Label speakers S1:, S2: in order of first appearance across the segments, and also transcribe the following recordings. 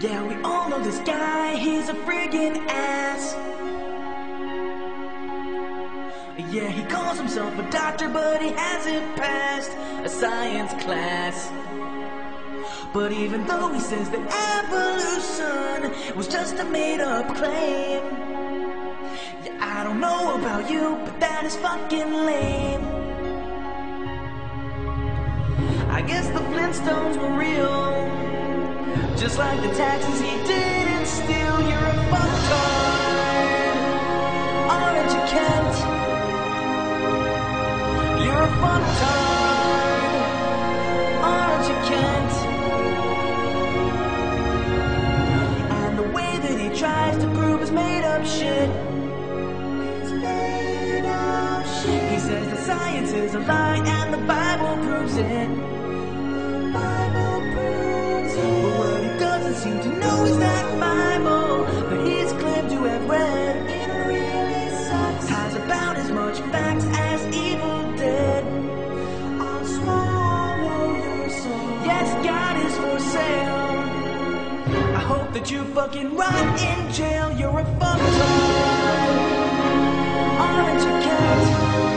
S1: Yeah, we all know this guy, he's a friggin' ass. Yeah, he calls himself a doctor, but he hasn't passed a science class. But even though he says that evolution was just a made up claim, yeah, I don't know about you, but that is fucking lame. I guess the Flintstones were real. Just like the taxes he didn't steal, you're a fucktard. Aren't you, Kent? You're a fucktard. Aren't you, Kent? He says the science is a lie and the Bible proves it. That you fucking rot in jail. You're a fucktard. Aren't you,
S2: Kent?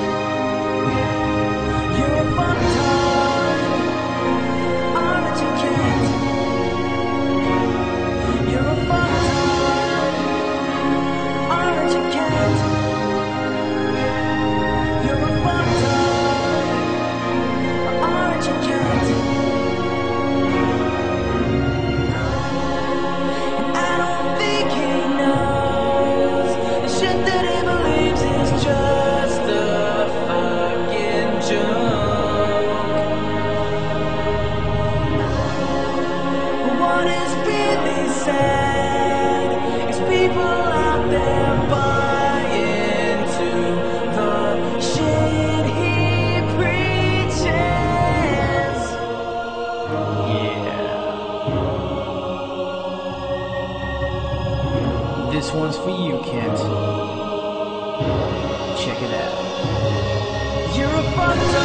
S2: This one's for you, Kent. Check it out.
S1: You're a fucktard, aren't you,